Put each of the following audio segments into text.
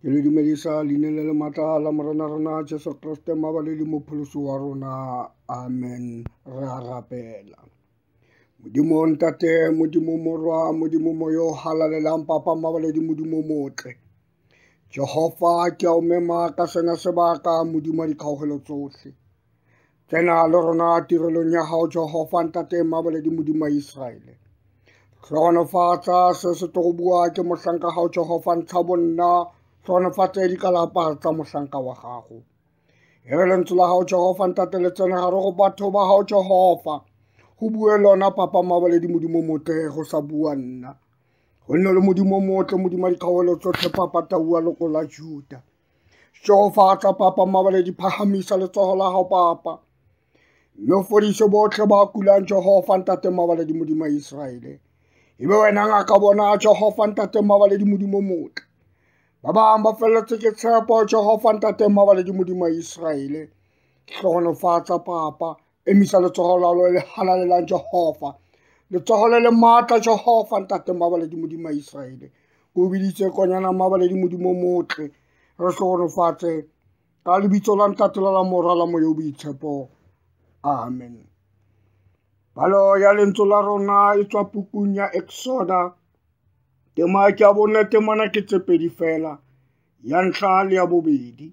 ke le dumedisa leine le le maatla la morena rona jesu kriste mabaledi mopholosi wa rona amen re a rapela modimo ntate modimo morwa modimo moyo halalelang papa mabaledi modimo motle jehova ke a o mema ka sena sebaka modimo wa dikgaogelo tsotlhe tsena le rona tirelong ya gago jehofa ntate mmabole di modimo wa iseraele tlhogonofatsa se se tlo go bua ke mohlanka gago jehofa ntsha bonna tlhogonofatse dikalapa tsa mohlanka wa gago e re lentswe la gago jehofa ntate le tsene gare go batho ba gago jehofa go bue lona papa mmabole di modimo motle go sa bua nna go nne le modimo motle modimo wa dikgaolo tsotlhe papa taua loko la juta Jehova a tla papa mabale di phahamisa letsogo la gago papa mme o fodise botlhe ba kulang Jehova ntate mabale di modimo ya Iseraele e be wena ngaka bona Jehova ntate mabale di modimo motle ba bangwe ba feleletse ke tshepo Jehova ntate mabale di modimo ya Iseraele ke tlogonofatsa papa emisa letsogo la lone le halalelang jehova letsogo le le maatla jehova ntate mabaledi modimo wa iseraele ke o biditse konyana mabaledi modimo motle re segonofatse ka lebitso la ntate la la mora la moya o boitshepo amen balo ya lentswe la rona e tswa pukung ya exoda tema ke a bone temana ke tse pedi fela ya ntlha le ya bobedi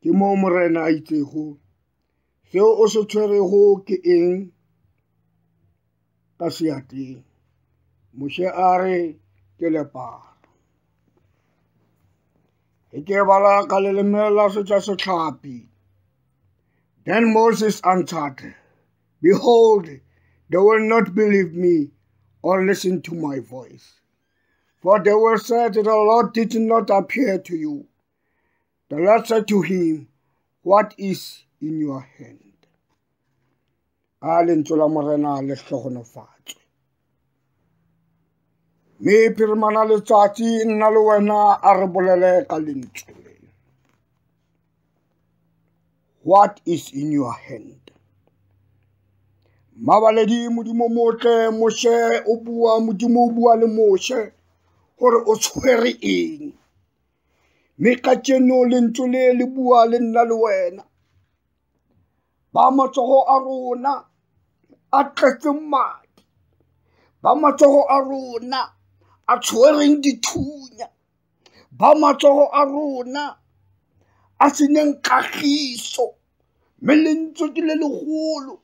ke moo morena a itsego seo o se tshwerego ke eng ka seatleng moshe a re ke lepalo e ke bala ka leleme la setša setlhapi then moses answered behold they will not believe me or listen to my voice for they will say that the lord did not appear to you The Lord said to him, What is in your hand? a lentswe la morena le tlhogonofatswe mme phirimana letsatsi nna le wena a re bolele ka lentswe le what is in your hand mabaledi modimo motle moshe o bua modimo o bua le moshe gore o tshwere eng mme ka tseno lentso le le bua le nna le wena ba matsogo a rona a tletseng madi ba matsogo a rona a tshwereng dithunya ba matsogo a rona a senyeng kagiso mme lentso ke le legolo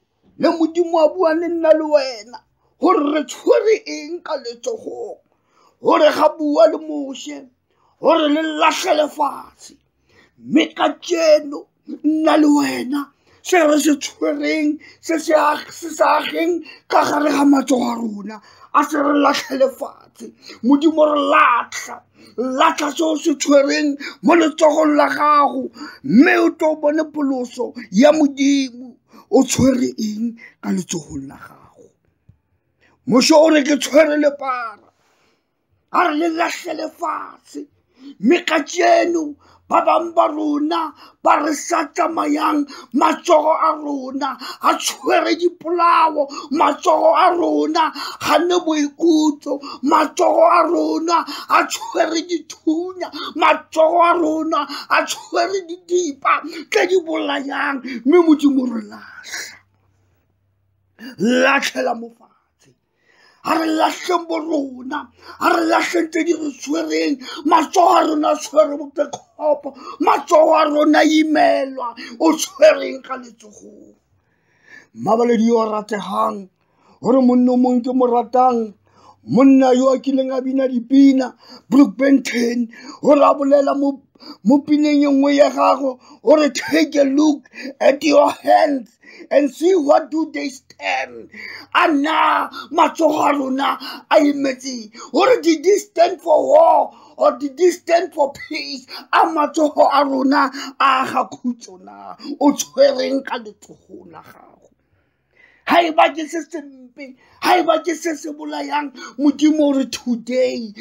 le modimo a bua le nna le wena gore re tshwere eng ka letsogong gore ga bua le moshe gore le latlhe lefatshe mme ka jeno nna le wena se re se tshwereng se se sa ageng ka gare ga matsogo a rona a se re latlhe lefatshe modimo re latlha latlha se o se tshwereng mo letsogong la gago mme o tlo bone poloso ya modimo o tshwere eng ka letsogong la gago mosho o re ke tshwere lepara a re le latlhe lefatshe mme ka tseno ba bangwe ba rona ba re sa tsamayang matsogo a rona ga tshwere dipolao matsogo a rona ga ne boikutlo matsogo a rona a tshwere ditho phunya matsogo a rona a tshwere didipa tse di bolayang mme modimo re latlha latlhela mofa a re latlheng bo rona a re latlheng tse di re tshwereng matsogo a rona tshwere botekgopo matsogo a rona imelwa o tshwereng ka letsogong mmabaledi yo rategang gore monno mongwe ke mo ratang monna yo a kileng a bina dipina brook benton o re a bolela mo pineng e nngwe ya gago o re take a look at your hands and see what do they stand a nna matsogo a rona a emetseng o re did they stand for war or did they stand for peace a matsogo a rona a ga khutso na o tshwereng ka letsogo la gago ga e ba ke se sempe ga e ba ke se se bolayang modimo o re today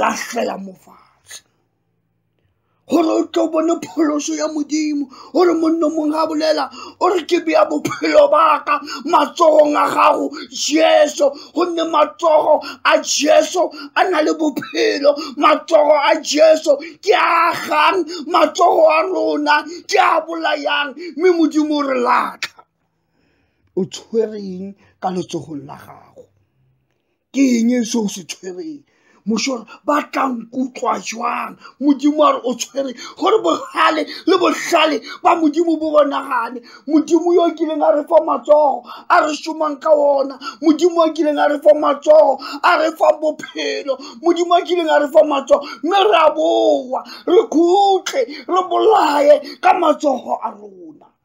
latlhela mofa gore o tlo bone pholoso ya modimo o re monno mong ga bolela o re ke beya bophelo baka matsogong a gago jesu gonne matsogo a jesu a na le bophelo matsogo a jesu ke a gang matsogo a rona ke a bolayang mme modimo o re latlha o tshwereng ka letsogong la gago ke eng e se o se tshwereng mošore ba tla nkutlwa jwang modimo a re o tshwere gore bogale le botlhale ba modimo bo bonagane modimo yo o kileng a re fa matsogo a re šomang ka ona modimo a kileng a re fa matsogo a re fa bophelo modimo a kileng a re fa matsogo mme re a bowa re khutle re bolaye ka matsogo a rona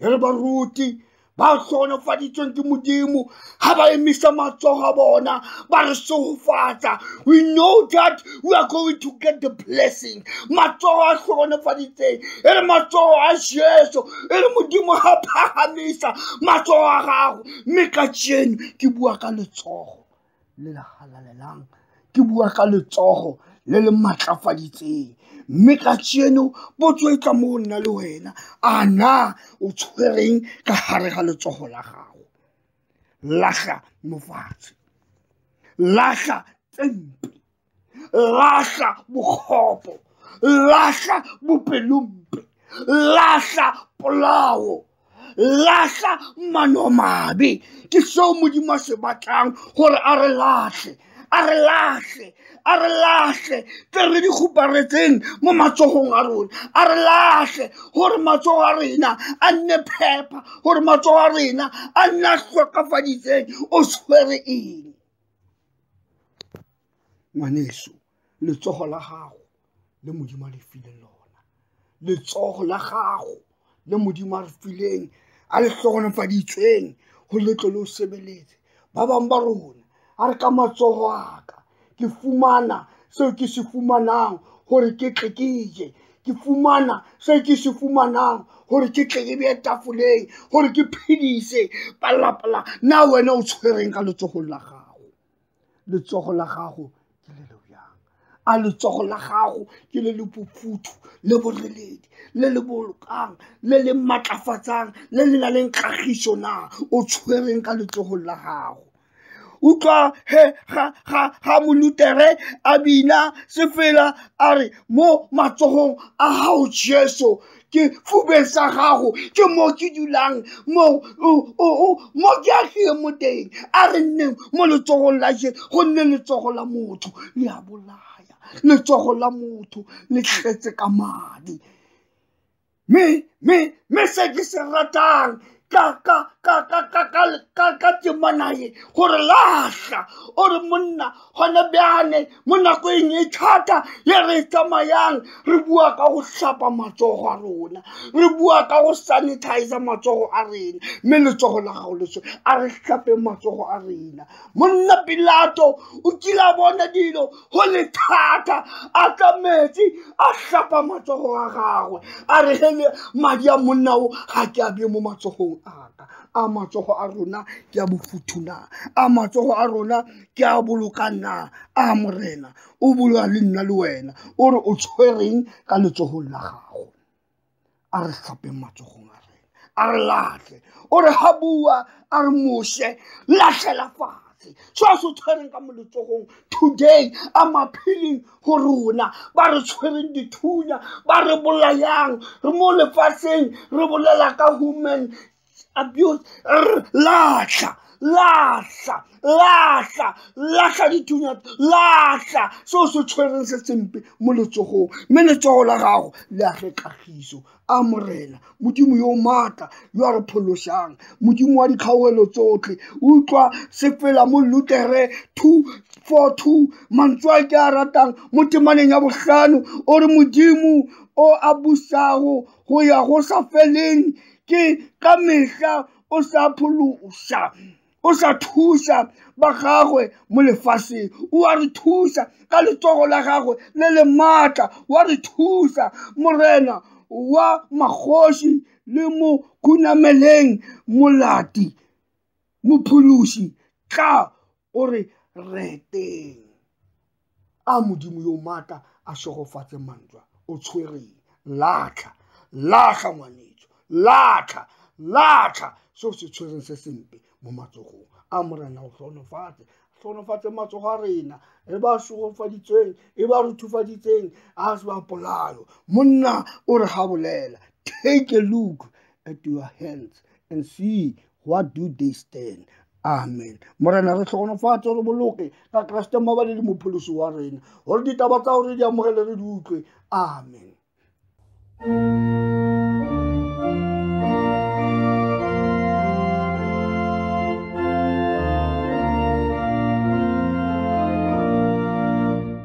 e re baruti ba tlhonofaditsweng ke modimo ga ba emisa matsogo a bona ba re segofatsa we know that we are going to get the blessing matsogo a tlhonofaditseng e re matsogo a jesu e re modimo ga phagamisa matsogo a gago mme ka tšeno ke bua ka letsogo le le galalelang ke bua ka letsogo le le matlafaditseng mme ka tseno potso e tla mo o nna le wena a na o tshwereng ka gare ga letsogo la gago laga mofatshe laga tsempe latlha bokgopo latlha bopelompe latlha polao latlha manomabe ke seo modimo a se batlang gore a re latlhe a re latlhe a re latlhe tse re di kgoparetseng mo matsogong a rona a re latlhe gore matsogo a rena a nne phepa gore matsogo a rena a nne a tlhokafaditseng o tshwere eng ngwaneso letsogo la gago le modimo a le fileng lona letsogo la gago le modimo a re fileng a le tlhogonofaditsweng go letlo le o sebeletse ba bangwe ba rona a re ka matsogo aka ke fumana seo ke se fumanang gore ke tle ke je ke fumana se ke se fumanang gore ke tle ke beye tafoleng gore ke phedise palapala na wena o tshwereng ka letsogong la gago letsogo la gago ke le le bjang a letsogo la gago ke le le bofuthu le boreledi le le bolokang le le maatlafatsang le le na leng kagiso na o tshwereng ka letsogong la gago utlwa he ga ga ga molutere a bina sefela a re mo matsogong a gago jesu ke fubeng sa gago ke mo ke dulang mo mo ke agile mo teng a re nneng mo letsogong la je go nne letsogo la motho le a bolaya letsogo la motho le tletse ka madi me me me se ke se ratang ka ka ka ka ka ka ka ka temanaye gore latlha o re monna gone bjane mo nakong e thata le re tsamayang re bua ka go hlapa matsogo a rona re bua ka go sanitizer matsogo a rena mme letsogo la gago letso a re hlape matsogo a rena monna pilato o kile a bona dilo go le thata a tla metsi a tlapa matsogo a gagwe a re hele madi a monna o ga ke a bee mo matsogong aka a matsogo a rona ke a bofuthu na a matsogo a rona ke a boloka na a morena o boloa le nna le wena o re o tshwereng ka letsogong la gago a re tlhapeng matsogong a rena a re latlhe o re ga bua a re moshe latlhela fatshe so a se tshwereng ka moletsogong today a maphiling go rona ba re tshwereng dithunya ba re bolayang re mo lefatsheng re bolela ka human abuse lasha lasha lasha lasha dithunya lasha se o se tshwereng se sempe mo letsogong mme letsogo la gago le age kagiso a morena modimo yo maatla yo a re pholosang modimo wa dikgaogelo tsotlhe utlwa sefela mo lutere two four two mantswe a ke a ratang mo temaneng ya botlhano o re modimo o a busago go ya go sa feleng ke ka mehla o sa pholosa o sa thusa ba gagwe mo lefatsheng o a re thusa ka letsogo la gagwe le le maatla o a re thusa morena wa magosi le mo kunameleng molati mopholosi tla o re reteng a modimo yo maatla a segofatse mantswa o tshwereng latlha latlha ngwanetso latlha latlha seo se tshwereng se sempe mo matsogong a morena o tlhonofatse tlhonofatse matsogo a rena e ba sogofaditsweng e ba ruthufaditseng a se ba polayo monna o re ga bolela take a look at your hands and see what do they stand amen morena re tlhogonofatse re boloke ka keresete mo balele mopholosi wa rena gore ditaba tsa gore di amogele re di utlwe amen